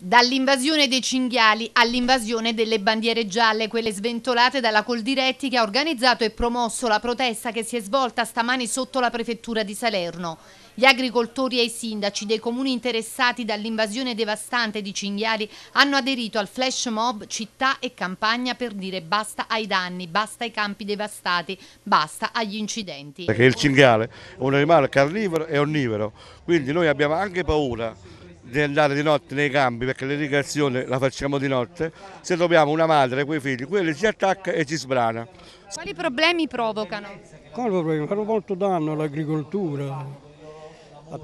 Dall'invasione dei cinghiali all'invasione delle bandiere gialle, quelle sventolate dalla Coldiretti che ha organizzato e promosso la protesta che si è svolta stamani sotto la prefettura di Salerno. Gli agricoltori e i sindaci dei comuni interessati dall'invasione devastante di cinghiali hanno aderito al flash mob città e campagna per dire basta ai danni, basta ai campi devastati, basta agli incidenti. Perché il cinghiale è un animale carnivoro e onnivoro, quindi noi abbiamo anche paura di andare di notte nei campi perché l'irrigazione la facciamo di notte, se troviamo una madre con i figli, quelli si attacca e ci sbrana. Quali problemi provocano? Quali problemi? Fanno molto danno all'agricoltura.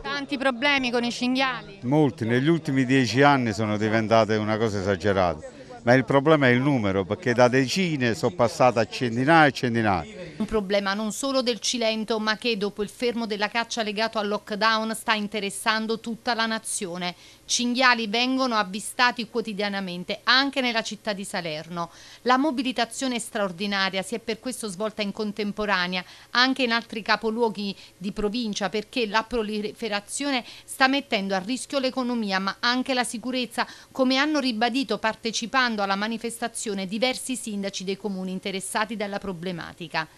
Tanti problemi con i cinghiali? Molti, negli ultimi dieci anni sono diventate una cosa esagerata ma il problema è il numero perché da decine sono passate a centinaia e centinaia. Un problema non solo del Cilento ma che dopo il fermo della caccia legato al lockdown sta interessando tutta la nazione. Cinghiali vengono avvistati quotidianamente anche nella città di Salerno. La mobilitazione straordinaria si è per questo svolta in contemporanea anche in altri capoluoghi di provincia perché la proliferazione sta mettendo a rischio l'economia ma anche la sicurezza come hanno ribadito partecipando alla manifestazione diversi sindaci dei comuni interessati dalla problematica.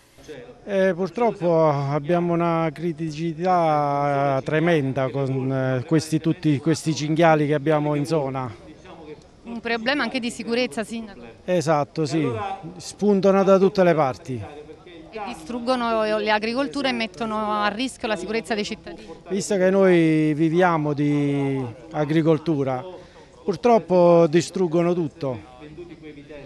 Eh, purtroppo abbiamo una criticità tremenda con eh, questi, tutti questi cinghiali che abbiamo in zona. Un problema anche di sicurezza, Sindaco? Esatto, sì, spuntano da tutte le parti. E distruggono le agricolture e mettono a rischio la sicurezza dei cittadini. Visto che noi viviamo di agricoltura, purtroppo distruggono tutto.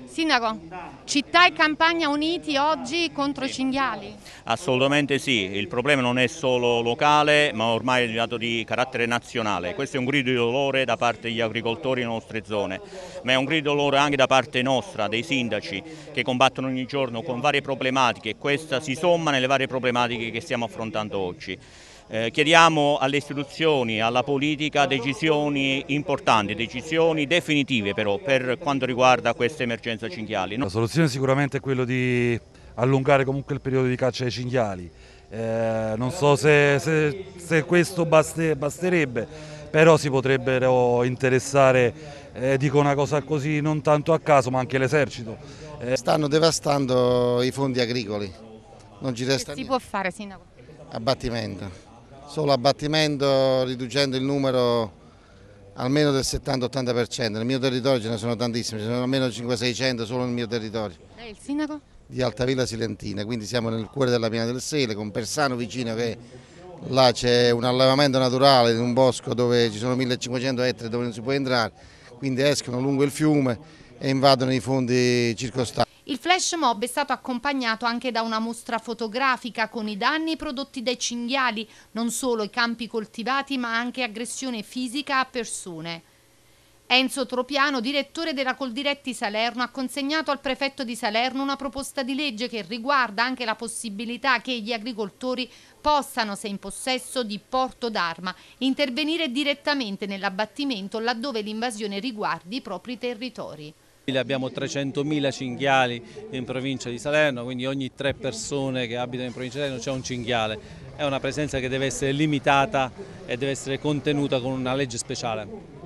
Sindaco, città e campagna uniti oggi contro i cinghiali? Assolutamente sì, il problema non è solo locale ma ormai è diventato di carattere nazionale. Questo è un grido di dolore da parte degli agricoltori nelle nostre zone, ma è un grido di dolore anche da parte nostra, dei sindaci che combattono ogni giorno con varie problematiche e questa si somma nelle varie problematiche che stiamo affrontando oggi. Eh, chiediamo alle istituzioni, alla politica decisioni importanti, decisioni definitive però per quanto riguarda questa emergenza cinghiali. La soluzione sicuramente è quella di allungare comunque il periodo di caccia ai cinghiali. Eh, non so se, se, se questo baste, basterebbe, però si potrebbero interessare, eh, dico una cosa così non tanto a caso ma anche l'esercito. Eh. Stanno devastando i fondi agricoli. Non ci resta che si può fare Sindaco? Abbattimento solo abbattimento riducendo il numero almeno del 70-80%, nel mio territorio ce ne sono tantissimi, ce ne sono almeno 500-600 solo nel mio territorio. Lei il sindaco? Di Altavilla Silentina, quindi siamo nel cuore della Piana del Sele, con Persano vicino che là c'è un allevamento naturale in un bosco dove ci sono 1500 ettari dove non si può entrare, quindi escono lungo il fiume e invadono i fondi circostanti. Il flash mob è stato accompagnato anche da una mostra fotografica con i danni prodotti dai cinghiali, non solo i campi coltivati ma anche aggressione fisica a persone. Enzo Tropiano, direttore della Coldiretti Salerno, ha consegnato al prefetto di Salerno una proposta di legge che riguarda anche la possibilità che gli agricoltori possano, se in possesso di porto d'arma, intervenire direttamente nell'abbattimento laddove l'invasione riguardi i propri territori. Abbiamo 300.000 cinghiali in provincia di Salerno, quindi ogni tre persone che abitano in provincia di Salerno c'è un cinghiale. È una presenza che deve essere limitata e deve essere contenuta con una legge speciale.